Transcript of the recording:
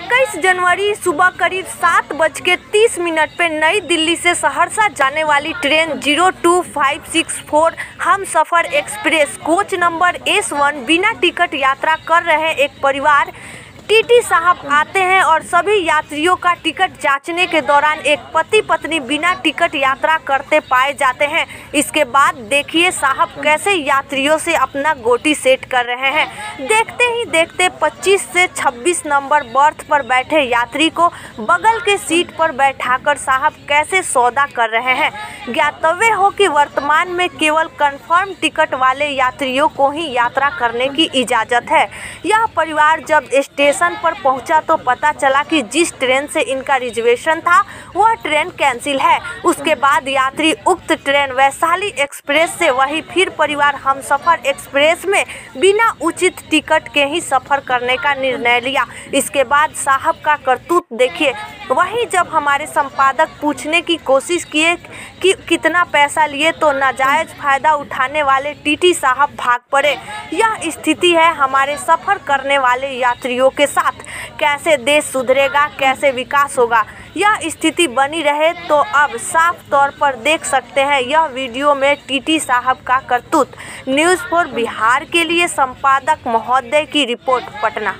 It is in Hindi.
इक्कीस जनवरी सुबह करीब सात बज के तीस मिनट पर नई दिल्ली से सहरसा जाने वाली train zero two five six four Humsafar Express coach number S one बिना टिकट यात्रा कर रहे एक परिवार टीटी साहब आते हैं और सभी यात्रियों का टिकट जांचने के दौरान एक पति पत्नी बिना टिकट यात्रा करते पाए जाते हैं। इसके बाद देखिए साहब कैसे यात्रियों से अपना गोटी सेट कर रहे हैं। देखते ही देखते 25 से 26 नंबर बर्थ पर बैठे यात्री को बगल के सीट पर बैठाकर साहब कैसे सौदा कर रहे हैं। ज्ञातव्य हो कि वर्तमान में केवल कंफर्म टिकट वाले यात्रियों को ही यात्रा करने की इजाज़त है। यह परिवार जब स्टेशन पर पहुँचा तो पता चला कि जिस ट्रेन से इनका रिजर्वेशन था, वह ट्रेन कैंसिल है। उसके बाद यात्री उक्त ट्रेन वैशाली एक्सप्रेस से वही फिर परिवार हम सफ़र एक्सप्रेस में बिना उचित टिकट के ही सफ़र करने का निर्णय लिया। इसके बाद साहब का करतूत देखिए। वही जब हमारे संपादक पूछने की कोशिश किए कितना पैसा लिए तो नाजायज़ फ़ायदा उठाने वाले टीटी साहब भाग पड़े। यह स्थिति है हमारे सफ़र करने वाले यात्रियों के साथ। कैसे देश सुधरेगा, कैसे विकास होगा? यह स्थिति बनी रहे तो अब साफ़ तौर पर देख सकते हैं। यह वीडियो में टीटी साहब का करतूत। न्यूज़ फॉर बिहार के लिए संपादक महोदय की रिपोर्ट, पटना।